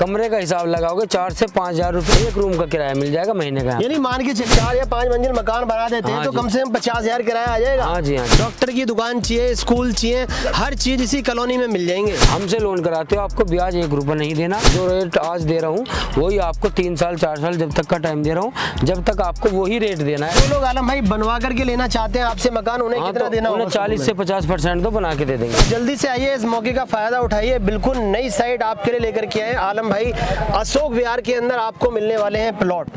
कमरे का हिसाब लगाओगे चार से पाँच हज़ार रूपए एक रूम का किराया मिल जाएगा महीने का। यानी मान के चार या पाँच मंजिल मकान बना देते हैं हाँ तो कम से कम पचास हज़ार किराया आ जाएगा। हाँ जी, हाँ डॉक्टर की दुकान चाहिए स्कूल चाहिए हर चीज़ इसी कॉलोनी में मिल जाएँगे। हमसे लोन कराते हो आपको ब्याज एक रुपया नहीं देना। जो रेट आज दे रहा हूँ वही आपको तीन साल चार साल जब तक का टाइम दे रहा हूँ। जब तक आपको वही रेट देना है। लोग आलम भाई बनवा करके लेना चाहते हैं आपसे मकान उन्हें हाँ कितना तो देना उन्हें होगा चालीस से पचास परसेंट तो बना के दे देंगे। जल्दी से आइए इस मौके का फ़ायदा उठाइए बिल्कुल नई साइट आपके लिए लेकर के आए आलम भाई अशोक विहार के अंदर आपको मिलने वाले हैं प्लॉट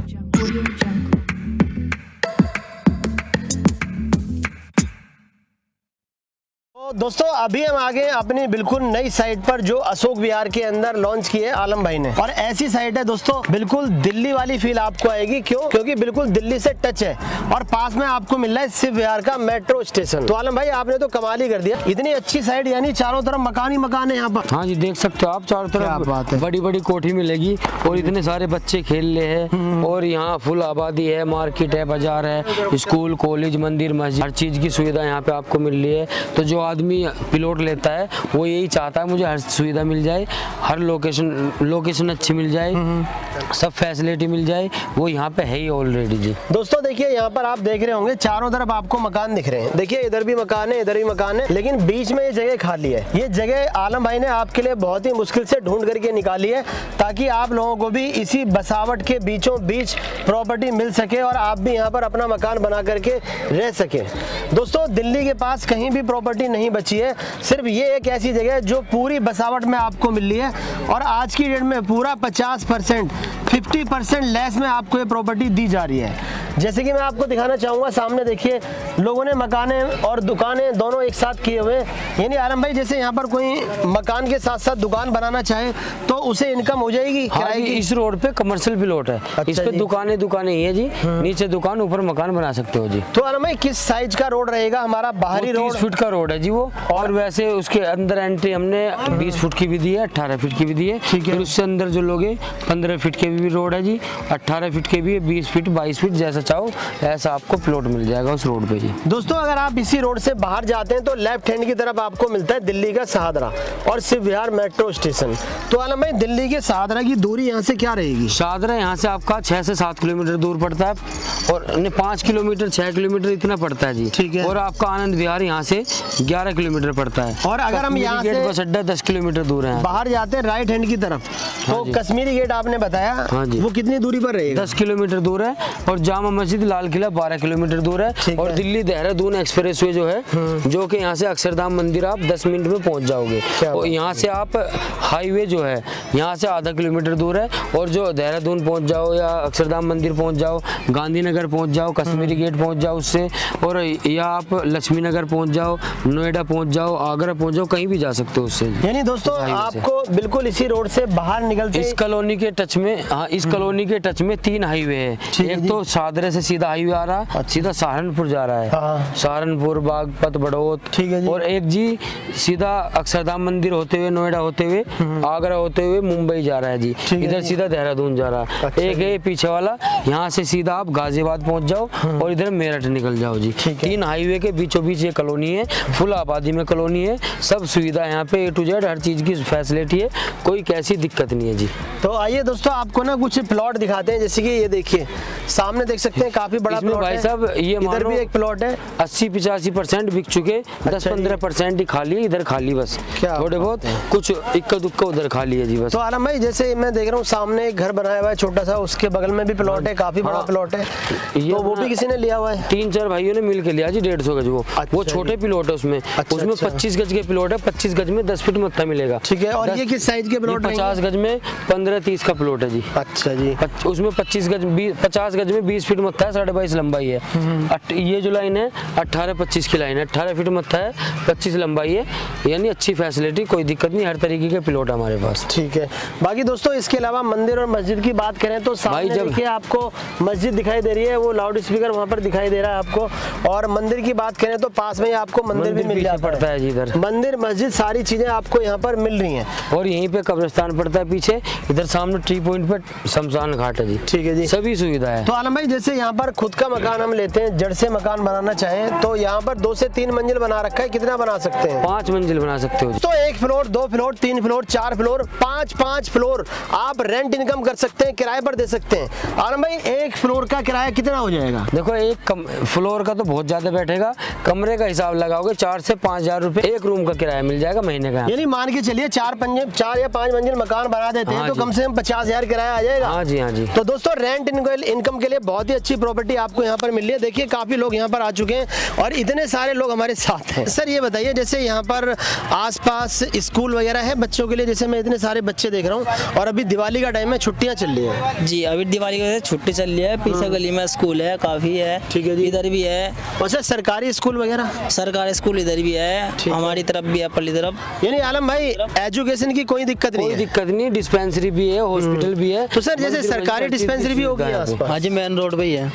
दोस्तों अभी हम आगे अपनी बिल्कुल नई साइट पर जो अशोक विहार के अंदर लॉन्च की है आलम भाई ने। और ऐसी साइट है दोस्तों बिल्कुल दिल्ली वाली फील आपको आएगी। क्यों? क्योंकि बिल्कुल दिल्ली से टच है। और पास में आपको मिल रहा है शिव विहार का मेट्रो स्टेशन तो आलम भाई आपने तो कमाल ही कर दिया। इतनी अच्छी साइट यानी चारों तरफ़ मकान ही मकान है यहाँ पर। हाँ जी देख सकते हो आप चारों क्या बात है। तरफ़ बड़ी बड़ी कोठी मिलेगी और इतने सारे बच्चे खेल रहे हैं। और यहाँ फुल आबादी है मार्केट है बाज़ार है स्कूल कॉलेज मंदिर मस्जिद हर चीज़ की सुविधा यहाँ पे आपको मिल रही है। तो जो आदमी पिलोट लेता है, वो यही चाहता है मुझे हर सुविधा मिल जाए, हर लोकेशन लोकेशन अच्छी मिल जाए, सब फैसिलिटी मिल जाए, वो यहाँ पे है ही ऑलरेडी जी। दोस्तों, देखिए, यहाँ पर आप देख रहे होंगे, चारों तरफ़ आपको मकान दिख रहे हैं। देखिए, इधर भी मकान है, इधर भी मकान है, लेकिन बीच में ये जगह खाली है। ये जगह आलम भाई ने आपके लिए बहुत ही मुश्किल से ढूंढ करके निकाली है, ताकि आप लोगों को भी इसी बसावट के बीचों बीच प्रॉपर्टी मिल सके और आप भी यहाँ पर अपना मकान बना करके रह सके। दोस्तों, दिल्ली के पास कहीं भी प्रॉपर्टी नहीं बची है। सिर्फ़ ये एक ऐसी जगह है जो पूरी बसावट में आपको मिल रही है। और आज की डेट में पूरा पचास परसेंट फिफ्टी परसेंट लेस में आपको ये प्रॉपर्टी दी जा रही है। जैसे कि मैं आपको दिखाना चाहूँगा सामने देखिए लोगों ने मकाने और दुकानें दोनों एक साथ किए हुए यानी आलम भाई जैसे यहाँ पर कोई मकान के साथ साथ दुकान बनाना चाहे तो उसे इनकम हो जाएगी हाँ जी, की? इस रोड पे कमर्शियल प्लॉट है। अच्छा इस पे। दुकानें दुकानें ही है। जी नीचे दुकान ऊपर मकान बना सकते हो जी। तो आलम भाई किस साइज़ का रोड रहेगा? हमारा बाहरी रोड 30 फीट का रोड है जी वो। और वैसे उसके अंदर एंट्री हमने 20 फुट की भी दी है 18 फीट की भी दी है। है। उससे अंदर जो लोगे 15 फीट के भी रोड है जी 18 फीट के भी है 20 फीट 22 फीट जैसा चाहो ऐसा आपको प्लॉट मिल जाएगा उस रोड पे जी। दोस्तों अगर आप इसी रोड से बाहर जाते हैं तो लेफ़्ट हैंड की तरफ़ आपको मिलता है दिल्ली का सहादरा और शिव विहार मेट्रो स्टेशन तो आलम भाई दिल्ली के सहादरा की दूरी यहाँ से क्या रहेगी? शादरा यहाँ से आपका छह से सात किलोमीटर दूर पड़ता है और पाँच किलोमीटर छह किलोमीटर इतना पड़ता है जी। ठीक है। और आपका आनंद विहार यहाँ से ग्यारह किलोमीटर पड़ता है। और अगर हम यहाँ से- बस अड्डा दस किलोमीटर दूर है। बाहर जाते हैं राइट हैंड की तरफ़ तो हाँ। कश्मीरी गेट आपने बताया हाँ जी। वो कितनी दूरी पर रहेगा? दस किलोमीटर दूर है और जामा मस्जिद लाल किला बारह किलोमीटर दूर है और है। दिल्ली देहरादून एक्सप्रेस वे जो है जो कि यहाँ से अक्षरधाम मंदिर आप दस मिनट में पहुँच जाओगे। और यहाँ से आप हाईवे जो है यहाँ से आधा किलोमीटर दूर है और जो देहरादून पहुँच जाओ या अक्षरधाम मंदिर पहुँच जाओ गांधीनगर पहुँच जाओ कश्मीरी गेट पहुँच जाओ उससे और या आप लक्ष्मी नगर पहुँच जाओ नोएडा पहुँच जाओ आगरा पहुँच जाओ कहीं भी जा सकते हो उससे। यानी दोस्तों आपको बिल्कुल इसी रोड से बाहर निकलते इस कॉलोनी के टच में हाँ इस कॉलोनी के टच में तीन हाईवे है। एक तो सादरे से सीधा हाईवे आ रहा है सीधा सहारनपुर जा रहा है। हाँ। सहारनपुर बागपत बड़ौत। ठीक है और एक जी सीधा अक्षरधाम मंदिर होते हुए नोएडा होते हुए आगरा होते हुए मुंबई जा रहा है जी। इधर सीधा देहरादून जा रहा। है अच्छा एक है पीछे वाला यहाँ से सीधा आप गाजियाबाद पहुँच जाओ और इधर मेरठ निकल जाओ जी। तीन हाईवे के बीचों बीच ये कॉलोनी है फुल आबादी में कॉलोनी है सब सुविधा यहाँ पे ए टू जेड हर चीज़ की फैसिलिटी है कोई कैसी दिक्कत नहीं है जी। तो आइए दोस्तों आपको ना कुछ प्लॉट दिखाते हैं। जैसे कि ये देखिए सामने देख सकते हैं काफ़ी बड़ा प्लॉट भाई साहब ये इधर भी एक प्लॉट है। अस्सी पिचासी परसेंट बिक चुके दस अच्छा पंद्रह परसेंट ही खाली इधर खाली बस। क्या थोड़े बहुत कुछ इक्का दुक्का उधर खाली है जी बस। तो आलम भाई जैसे मैं देख रहा हूँ सामने एक घर बनाया हुआ है छोटा सा उसके बगल में भी प्लॉट है काफ़ी बड़ा हाँ। प्लॉट है। ये तो वो भी किसी ने लिया हुआ है? तीन चार भाइयों ने मिल के लिया जी डेढ़ सौ गज वो। अच्छा वो छोटे प्लॉट है उसमें। अच्छा, उसमें। पच्चीस गज के प्लॉट है पच्चीस गज में दस फीट मत्था मिलेगा। ठीक है और ये किस साइज़ के प्लॉट पचास गज में पंद्रह तीस का प्लॉट है जी। अच्छा जी। पच- उसमें 25 गज पचास गज में 20 फीट मत्था है साढ़े बाईस लंबाई है। हम्म। अट- ये जो लाइन है 18 25 की लाइन है। 18 फीट मत्था है 25 लंबाई है। यानी अच्छी फैसिलिटी कोई दिक्कत नहीं हर तरीके के प्लॉट हमारे पास। ठीक है। बाकी दोस्तों इसके अलावा मंदिर और मस्जिद की बात करें तो सामने जब- देखिए आपको मस्जिद दिखाई दे रही है वो लाउड स्पीकर वहाँ पर दिखाई दे रहा है आपको। और मंदिर की बात करें तो पास में आपको मंदिर, भी मिल जाता है जी इधर। मंदिर मस्जिद सारी चीज़ें आपको यहाँ पर मिल रही हैं। और यहीं पे कब्रिस्तान पड़ता है पीछे इधर सामने ट्री पॉइंट पे शमशान घाट है जी। ठीक है जी। सभी सुविधा है। तो आलम भाई जैसे यहाँ पर खुद का मकान हम लेते हैं जड़ से मकान बनाना चाहें तो यहाँ पर दो से तीन मंजिल बना रखा है कितना बना सकते हैं? पाँच मंजिल बना सकते हो तो एक फ्लोर दो फ्लोर तीन फ्लोर चार फ्लोर पाँच पाँच फ्लोर आप रेंट इनकम कर सकते हैं किराए पर दे सकते हैं। आलम भाई एक फ्लोर का किराया कितना हो जाएगा? देखो एक कम, फ्लोर का तो बहुत ज़्यादा बैठेगा। कमरे का हिसाब लगाओगे चार से पाँच हज़ार रूपए एक रूम का किराया मिल जाएगा महीने का यानी मान के चलिए चार पंजे चार या पाँच मंजिल मकान बना देते हैं हाँ तो कम से कम पचास हज़ार किराया आ जाएगा। हाँ जी हाँ जी। तो दोस्तों रेंट इनकम के लिए बहुत ही अच्छी प्रॉपर्टी आपको यहाँ पर मिल रही है। देखिए काफ़ी लोग यहाँ पर आ चुके हैं और इतने सारे लोग हमारे साथ हैं। सर ये बताइए जैसे यहाँ पर आसपास स्कूल वगैरह है बच्चों के लिए जैसे मैं इतने सारे बच्चे देख रहा हूँ और अभी दिवाली का टाइम है छुट्टियाँ चल रही है। जी अभी दिवाली की छुट्टी चल रही है। पीछे गली में स्कूल है काफ़ी है। ठीक है इधर भी है। और सर सरकारी स्कूल वगैरह? सरकारी स्कूल इधर भी है। हमारी तरफ़ भी है पल्ली तरफ़। यानी आलम भाई एजुकेशन की कोई दिक्कत नहीं दिक्कत नहीं डिस्पेंसरी भी है हॉस्पिटल भी है। तो सर जैसे सरकारी डिस्पेंसरी भी होगी है आसपास? हाँ जी मेन रोड पे ही है।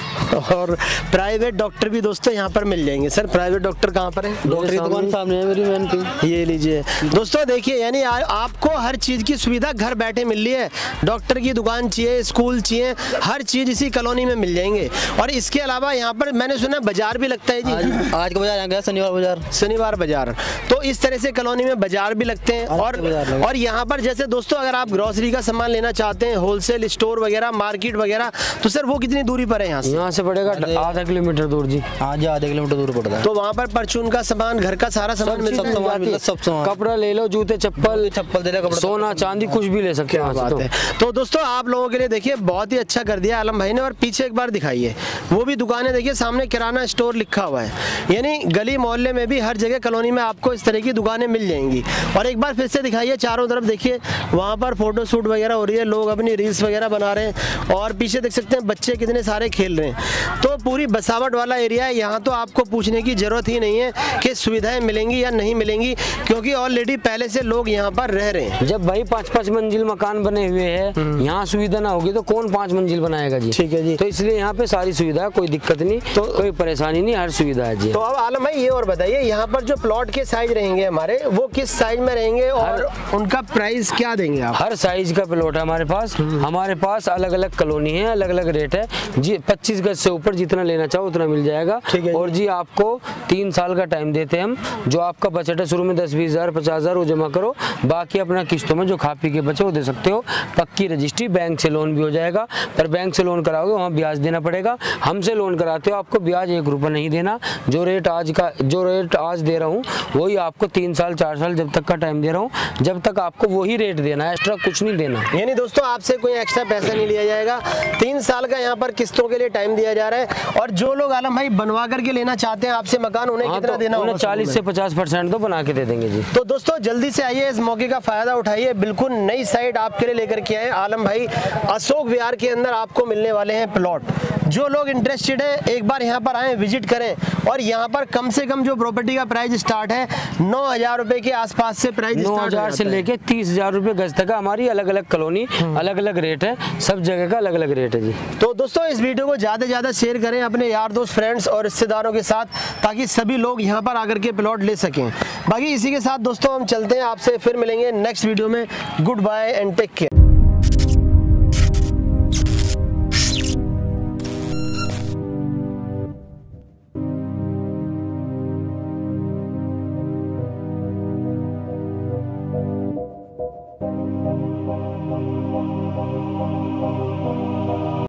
और प्राइवेट डॉक्टर भी दोस्तों यहाँ पर मिल जाएँगे। सर प्राइवेट डॉक्टर कहाँ पर है? डॉक्टर दुकान सामने है मेरी मेन पे ये लीजिए। दोस्तों देखिए यानी आपको हर चीज़ की सुविधा घर बैठे मिल रही है। डॉक्टर की दुकान चाहिए स्कूल चाहिए हर चीज़ इसी कॉलोनी में मिल जाएँगे। और इसके अलावा यहाँ पर मैंने सुना बाज़ार भी लगता है जी। आज आज का बाज़ार यहाँ गया शनिवार बाज़ार। शनिवार बाज़ार। तो इस तरह से कॉलोनी में बाज़ार भी लगते हैं और। और यहाँ पर जैसे दोस्तों अगर आप ग्रोसरी का सामान लेना चाहते हैं होलसेल स्टोर वगैरह मार्केट वगैरह तो सर वो कितनी दूरी पर है यहाँ से? यहाँ से पड़ेगा आधा किलोमीटर दूर जी। हाँ जी आधे किलोमीटर दूर पड़ता है। तो वहाँ पर परचून का सामान घर का सारा सामान मिल सकता है, सब सामान। कपड़ा ले लो जूते चप्पल चप्पल दे रहे कपड़ा सोना चांदी कुछ भी ले सकते हो तो। तो दोस्तों आप लोगों के लिए देखिए बहुत ही अच्छा कर दिया आलम भाई ने और पीछे एक बार दिखाइए। वो भी दुकानें देखिए सामने किराना स्टोर लिखा हुआ है। यानी गली मोहल्ले में भी हर जगह कॉलोनी में आपको इस तरह की दुकानें मिल जाएँगी। और एक बार फिर से दिखाइए चारों तरफ़ देखिए वहाँ पर फ़ोटो शूट वगैरह हो रही है लोग अपनी रील्स वगैरह बना रहे हैं और पीछे देख सकते हैं बच्चे कितने सारे खेल रहे हैं। तो पूरी बसावट वाला एरिया है यहाँ तो आपको पूछने की ज़रूरत ही नहीं है कि सुविधाएँ मिलेंगी या नहीं मिलेंगी क्योंकि ऑलरेडी पहले से लोग यहाँ पर रह रहे हैं। जब भाई पाँच पाँच मंजिल मकान बने हुए हैं यहाँ सुविधा ना होगी तो कौन पाँच मंजिल बनाएगा जी? ठीक है जी। तो इसलिए यहाँ पे सारी सुविधा है कोई दिक्कत नहीं तो- कोई परेशानी नहीं हर सुविधा है जी। तो अब आलम भाई ये और बताइए यहाँ पर जो प्लॉट के साइज़ रहेंगे हमारे वो किस साइज़ में रहेंगे और उनका प्राइस क्या देंगे आप? हर साइज़ का प्लॉट है हमारे पास। हमारे पास अलग अलग कॉलोनी है अलग अलग रेट है। जी पच्चीस गज से ऊपर जितना लेना चाहो उतना मिल जाएगा। और जी आपको तीन साल का टाइम देते हैं हम जो आपका बजट है शुरू में दस बीस हज़ार पचास हज़ार वो जमा करो। बाकी अपना किस्तों में जो खा पी के बचे वो दे सकते हो। पक्की रजिस्ट्री बैंक से लोन भी हो जाएगा। पर बैंक से लोन कराओगे वहाँ ब्याज देना पड़ेगा। हमसे लोन कराते हो आपको ब्याज एक रुपये नहीं देना। जो रेट आज का जो रेट आज दे रहा हूँ वही आपको तीन साल चार साल जब तक का टाइम दे रहा हूँ। जब तक आपको वही रेट देना है एक्स्ट्रा कुछ नहीं देना। यानी दोस्तों आपसे कोई एक्स्ट्रा पैसा नहीं लिया जाएगा। तीन साल का यहाँ पर किस्तों के लिए टाइम दिया जा रहा है। और जो लोग आलम भाई बनवा करके लेना चाहते हैं आपसे मकान उन्हें हाँ कितना तो देना होगा? चालीस से पचास परसेंट तो बना के दे देंगे जी। तो दोस्तों जल्दी से आइए इस मौके का फ़ायदा उठाइए। बिल्कुल नई साइड आपके लिए लेकर के आए आलम भाई अशोक विहार के अंदर आपको मिलने वाले हैं प्लॉट जो लोग इंटरेस्टेड हैं एक बार यहाँ पर आए विज़िट करें। और यहाँ पर कम से कम जो प्रॉपर्टी का प्राइस स्टार्ट है नौ हज़ार रुपए के आसपास से प्राइस नौ हज़ार से लेके तीस हज़ार रुपए गज तक का हमारी अलग अलग कॉलोनी अलग अलग रेट है सब जगह का अलग अलग रेट है जी। तो दोस्तों इस वीडियो को ज़्यादा से ज़्यादा शेयर करें अपने यार दोस्त फ्रेंड्स और रिश्तेदारों के साथ ताकि सभी लोग यहाँ पर आकर के प्लॉट ले सकें। बाकी इसी के साथ दोस्तों हम चलते हैं आपसे फिर मिलेंगे नेक्स्ट वीडियो में। Goodbye and take care